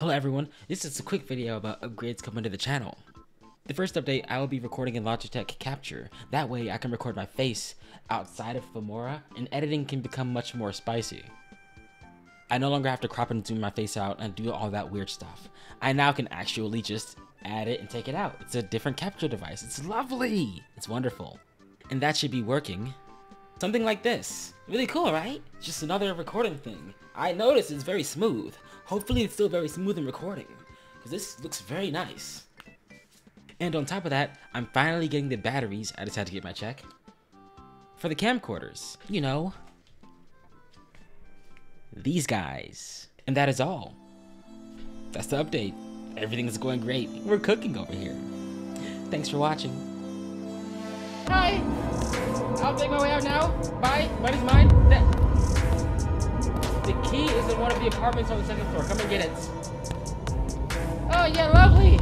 Hello everyone, this is a quick video about upgrades coming to the channel. The first update, I will be recording in Logitech Capture. That way I can record my face outside of Filmora and editing can become much more spicy. I no longer have to crop and zoom my face out and do all that weird stuff. I now can actually just add it and take it out. It's a different capture device. It's lovely. It's wonderful. And that should be working. Something like this. Really cool, right? Just another recording thing. I notice it's very smooth. Hopefully it's still very smooth in recording, because this looks very nice. And on top of that, I'm finally getting the batteries, I just had to get my check, for the camcorders. You know, these guys. And that is all. That's the update. Everything's going great. We're cooking over here. Thanks for watching. Hi! I'll take my way out now. Bye. Money's mine. Is in one of the apartments on the second floor. Come and get it. Oh, yeah, lovely.